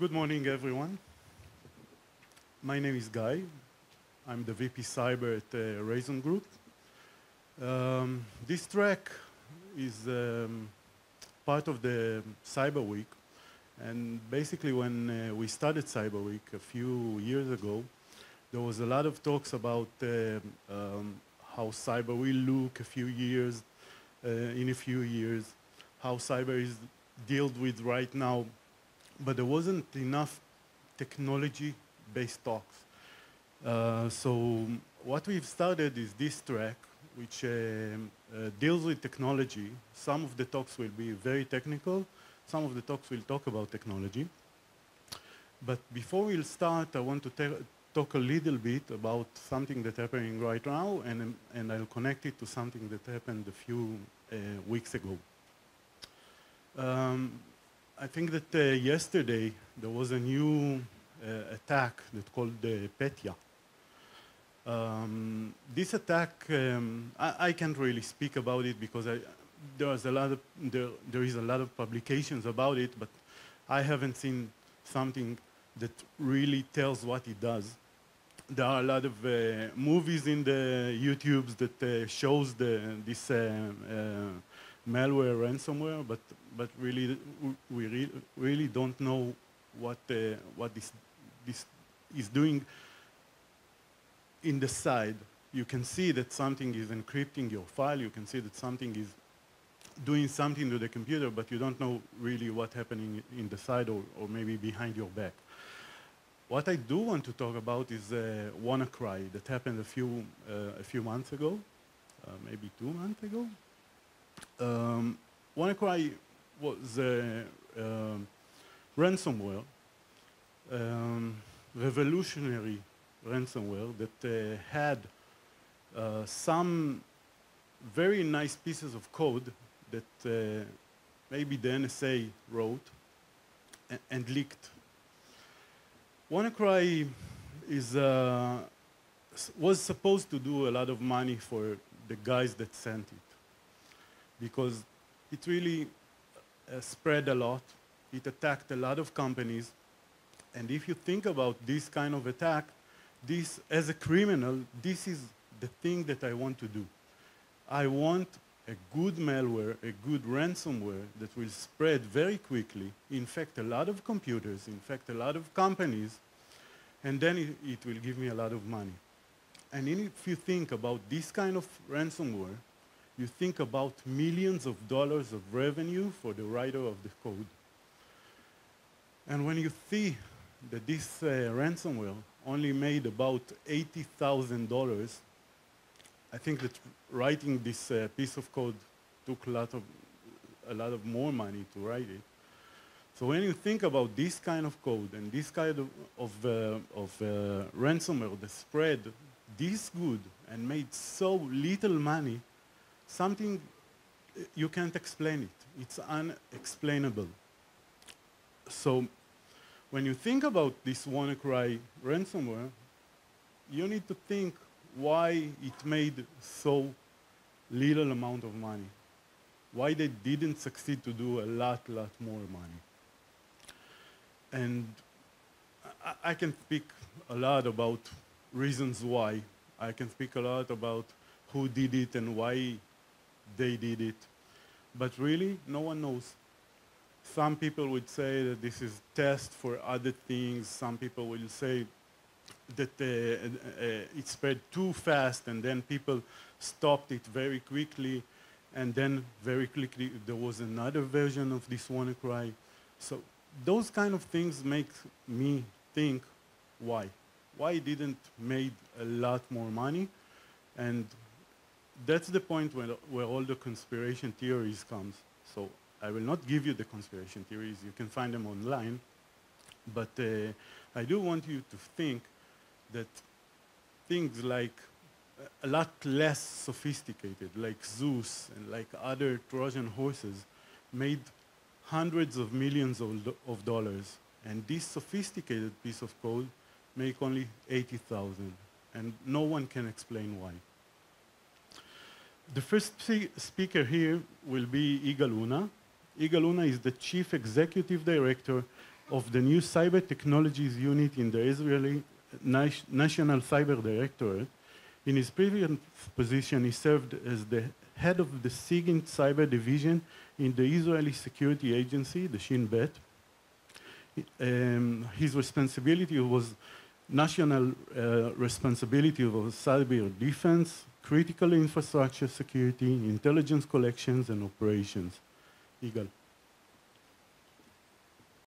Good morning, everyone. My name is Guy. I'm the VP Cyber at uh, Rayzone Group. Um, this track is um, part of the Cyber Week. And basically, when uh, we started Cyber Week a few years ago, there was a lot of talks about uh, um, how cyber will look a few years, uh, in a few years, how cyber is dealt with right now, but there wasn't enough technology-based talks. Uh, so what we've started is this track, which uh, uh, deals with technology. Some of the talks will be very technical. Some of the talks will talk about technology. But before we'll start, I want to talk a little bit about something that's happening right now, and, and I'll connect it to something that happened a few uh, weeks ago. Um, I think that uh, yesterday there was a new uh, attack that called uh, Petya. Um, this attack, um, I, I, can't really speak about it because I, there's a lot of, there, there is a lot of publications about it, but I haven't seen something that really tells what it does. There are a lot of uh, movies in the YouTubes that uh, shows the, this uh, uh malware ransomware, but, but really, we re really don't know what, uh, what this, this is doing in the side. You can see that something is encrypting your file. You can see that something is doing something to the computer, but you don't know really what's happening in the side or, or maybe behind your back. What I do want to talk about is uh, WannaCry that happened a few, uh, a few months ago, uh, maybe two months ago. Um, WannaCry was a um, ransomware, um, revolutionary ransomware that uh, had uh, some very nice pieces of code that uh, maybe the NSA wrote and, and leaked. WannaCry is, uh, was supposed to do a lot of money for the guys that sent it because it really uh, spread a lot. It attacked a lot of companies. And if you think about this kind of attack, this, as a criminal, this is the thing that I want to do. I want a good malware, a good ransomware that will spread very quickly, infect a lot of computers, infect a lot of companies, and then it, it will give me a lot of money. And if you think about this kind of ransomware, you think about millions of dollars of revenue for the writer of the code. And when you see that this uh, ransomware only made about $80,000, I think that writing this uh, piece of code took a lot of a lot of more money to write it. So when you think about this kind of code and this kind of, of, uh, of uh, ransomware that spread this good and made so little money, something you can't explain it. It's unexplainable. So when you think about this WannaCry ransomware, you need to think why it made so little amount of money. Why they didn't succeed to do a lot, lot more money. And I, I can speak a lot about reasons why. I can speak a lot about who did it and why they did it. But really, no one knows. Some people would say that this is test for other things. Some people will say that uh, uh, it spread too fast and then people stopped it very quickly and then very quickly there was another version of this WannaCry. So those kind of things make me think why? Why didn't made a lot more money? And that's the point where, where all the conspiration theories comes. So I will not give you the conspiration theories, you can find them online, but uh, I do want you to think that things like a lot less sophisticated, like Zeus and like other Trojan horses, made hundreds of millions of, of dollars. And this sophisticated piece of code make only 80,000. And no one can explain why. The first speaker here will be Yigal Unna. Yigal Unna is the Chief Executive Director of the new cyber technologies unit in the Israeli National Cyber Directorate. In his previous position, he served as the head of the SIGINT Cyber Division in the Israeli Security Agency, the Shin Bet. Um, his responsibility was national uh, responsibility of cyber defense, critical infrastructure security, intelligence collections, and operations. Yigal.